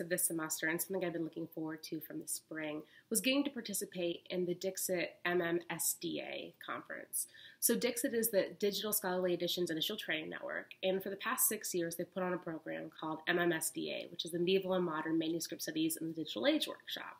of this semester and something I've been looking forward to from the spring was getting to participate in the Dixit MMSDA conference. So, Dixit is the Digital Scholarly Editions Initial Training Network, and for the past six years, they've put on a program called MMSDA, which is the Medieval and Modern Manuscript Studies in the Digital Age Workshop.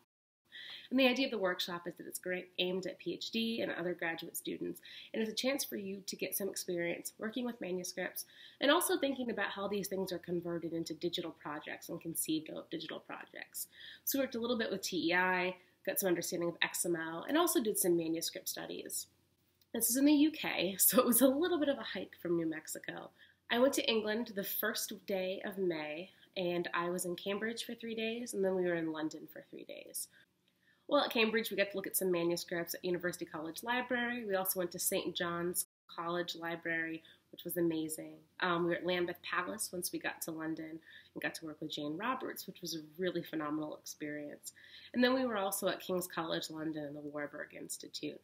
And the idea of the workshop is that it's great, aimed at PhD and other graduate students, and it's a chance for you to get some experience working with manuscripts and also thinking about how these things are converted into digital projects and conceived of digital projects. So we worked a little bit with TEI, got some understanding of XML, and also did some manuscript studies. This is in the UK, so it was a little bit of a hike from New Mexico. I went to England the first day of May, and I was in Cambridge for three days, and then we were in London for three days. Well, at Cambridge, we got to look at some manuscripts at University College Library. We also went to St. John's College Library, which was amazing. Um, we were at Lambeth Palace once we got to London and got to work with Jane Roberts, which was a really phenomenal experience. And then we were also at King's College London and the Warburg Institute.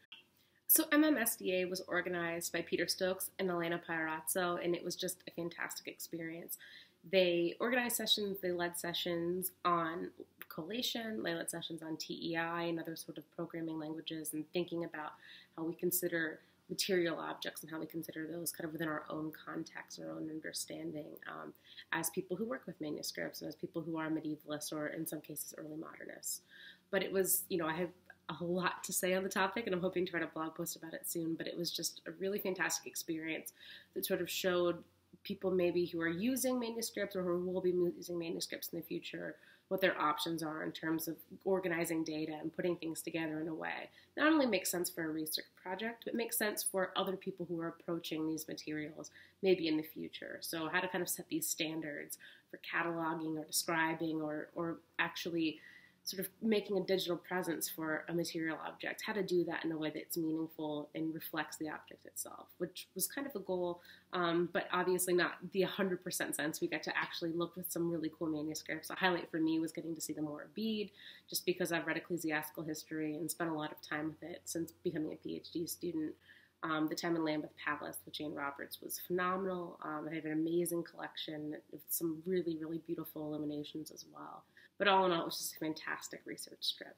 So MMSDA was organized by Peter Stokes and Elena Pierazzo, and it was just a fantastic experience. They organized sessions, they led sessions on collation, they led sessions on TEI and other sort of programming languages, and thinking about how we consider material objects and how we consider those kind of within our own context, our own understanding, um, as people who work with manuscripts and as people who are medievalists or in some cases early modernists. But it was, you know, I have a lot to say on the topic and I'm hoping to write a blog post about it soon. But it was just a really fantastic experience that sort of showed people maybe who are using manuscripts or who will be using manuscripts in the future what their options are in terms of organizing data and putting things together in a way. Not only makes sense for a research project but makes sense for other people who are approaching these materials maybe in the future. So how to kind of set these standards for cataloging or describing or, or actually sort of making a digital presence for a material object, how to do that in a way that's meaningful and reflects the object itself, which was kind of a goal, um, but obviously not the 100% sense. We got to actually look with some really cool manuscripts. A highlight for me was getting to see the Moore Bede, just because I've read ecclesiastical history and spent a lot of time with it since becoming a PhD student. Um, the time in Lambeth Palace with Jane Roberts was phenomenal. Um, I have an amazing collection of some really, really beautiful illuminations as well. But all in all, it was just a fantastic research trip.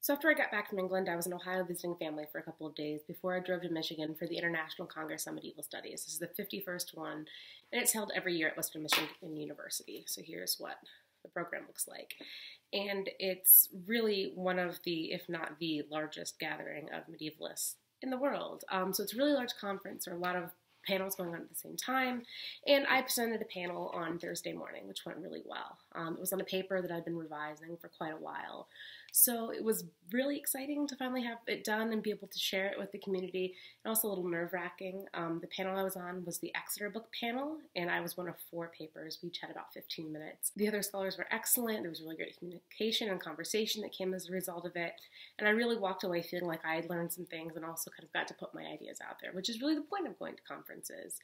So after I got back from England, I was in Ohio visiting family for a couple of days before I drove to Michigan for the International Congress on Medieval Studies. This is the 51st one, and it's held every year at Western Michigan University. So here's what the program looks like. And it's really one of the, if not the largest gathering of medievalists in the world. Um, so it's a really large conference. There are a lot of panels going on at the same time. And I presented a panel on Thursday morning, which went really well. Um, it was on a paper that I'd been revising for quite a while. So it was really exciting to finally have it done and be able to share it with the community, and also a little nerve wracking. Um, the panel I was on was the Exeter book panel, and I was one of four papers. We each had about 15 minutes. The other scholars were excellent. There was really great communication and conversation that came as a result of it, and I really walked away feeling like I had learned some things and also kind of got to put my ideas out there, which is really the point of going to conferences.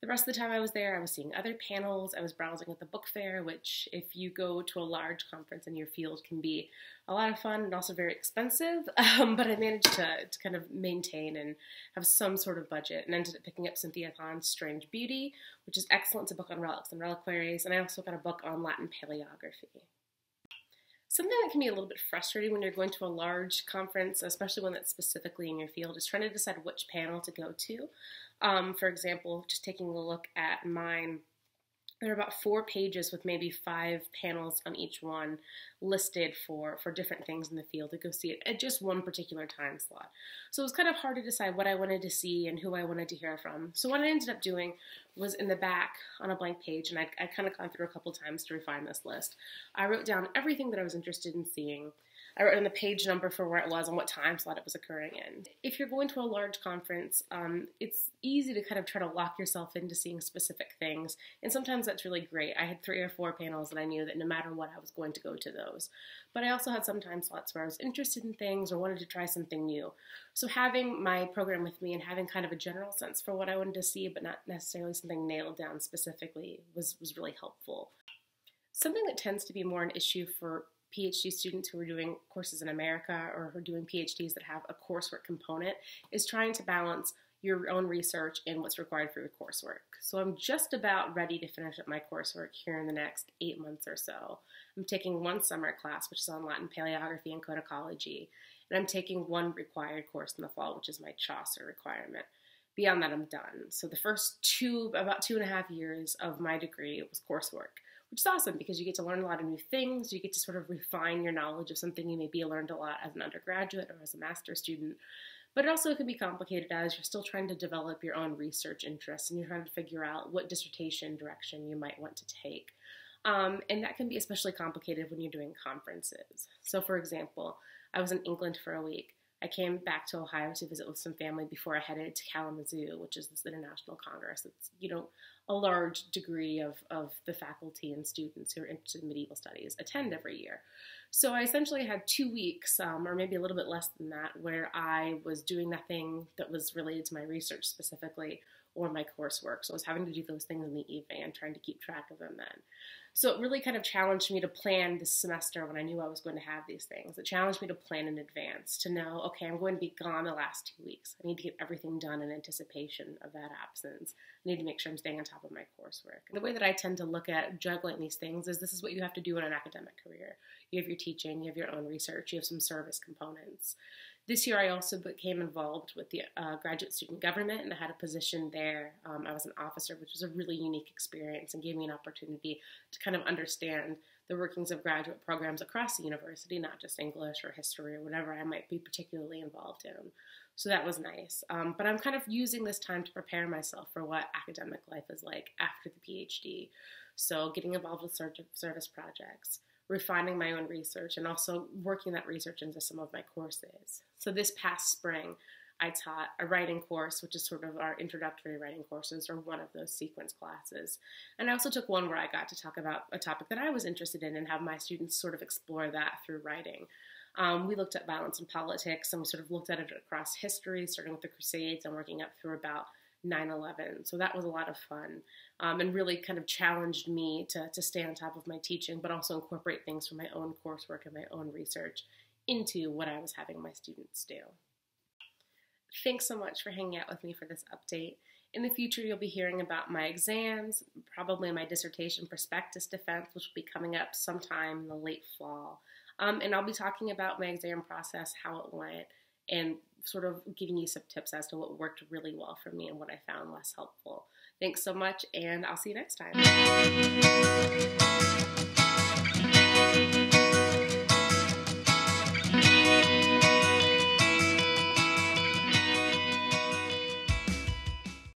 The rest of the time I was there, I was seeing other panels. I was browsing at the book fair, which, if you go to a large conference in your field, can be a lot of fun and also very expensive. Um, but I managed to, to kind of maintain and have some sort of budget and ended up picking up Cynthia Hahn's Strange Beauty, which is excellent. It's a book on relics and reliquaries. And I also got a book on Latin paleography. Something that can be a little bit frustrating when you're going to a large conference, especially one that's specifically in your field, is trying to decide which panel to go to. Um, for example, just taking a look at mine, there are about four pages with maybe five panels on each one listed for for different things in the field to go see it at just one particular time slot. So it was kind of hard to decide what I wanted to see and who I wanted to hear from. So what I ended up doing was in the back on a blank page, and I, I kind of gone through a couple times to refine this list. I wrote down everything that I was interested in seeing I wrote in the page number for where it was and what time slot it was occurring in. If you're going to a large conference, um, it's easy to kind of try to lock yourself into seeing specific things, and sometimes that's really great. I had three or four panels, that I knew that no matter what, I was going to go to those. But I also had some time slots where I was interested in things or wanted to try something new. So having my program with me and having kind of a general sense for what I wanted to see, but not necessarily something nailed down specifically, was was really helpful. Something that tends to be more an issue for PhD students who are doing courses in America or who are doing PhDs that have a coursework component is trying to balance your own research and what's required for your coursework. So I'm just about ready to finish up my coursework here in the next eight months or so. I'm taking one summer class, which is on Latin paleography and codicology, and I'm taking one required course in the fall, which is my Chaucer requirement. Beyond that, I'm done. So the first two, about two and a half years of my degree was coursework, which is awesome because you get to learn a lot of new things. You get to sort of refine your knowledge of something you maybe learned a lot as an undergraduate or as a master's student. But it also can be complicated as you're still trying to develop your own research interests and you're trying to figure out what dissertation direction you might want to take. Um, and that can be especially complicated when you're doing conferences. So, for example, I was in England for a week. I came back to Ohio to visit with some family before I headed to Kalamazoo, which is this international congress. It's, you know, a large degree of, of the faculty and students who are interested in medieval studies attend every year. So I essentially had two weeks, um, or maybe a little bit less than that, where I was doing nothing that was related to my research specifically or my coursework. So I was having to do those things in the evening and trying to keep track of them then. So it really kind of challenged me to plan this semester when I knew I was going to have these things. It challenged me to plan in advance, to know, okay, I'm going to be gone the last two weeks. I need to get everything done in anticipation of that absence. I need to make sure I'm staying on top of my coursework. The way that I tend to look at juggling these things is this is what you have to do in an academic career. You have your teaching, you have your own research, you have some service components. This year, I also became involved with the uh, graduate student government and I had a position there. Um, I was an officer, which was a really unique experience and gave me an opportunity to kind of understand the workings of graduate programs across the university, not just English or history or whatever I might be particularly involved in. So that was nice. Um, but I'm kind of using this time to prepare myself for what academic life is like after the PhD. So getting involved with service projects refining my own research and also working that research into some of my courses. So this past spring, I taught a writing course, which is sort of our introductory writing courses, or one of those sequence classes. And I also took one where I got to talk about a topic that I was interested in and have my students sort of explore that through writing. Um, we looked at violence and politics, and we sort of looked at it across history, starting with the Crusades and working up through about 9 11. So that was a lot of fun um, and really kind of challenged me to, to stay on top of my teaching, but also incorporate things from my own coursework and my own research into what I was having my students do. Thanks so much for hanging out with me for this update. In the future, you'll be hearing about my exams, probably my dissertation prospectus defense, which will be coming up sometime in the late fall. Um, and I'll be talking about my exam process, how it went, and sort of giving you some tips as to what worked really well for me and what I found less helpful. Thanks so much, and I'll see you next time.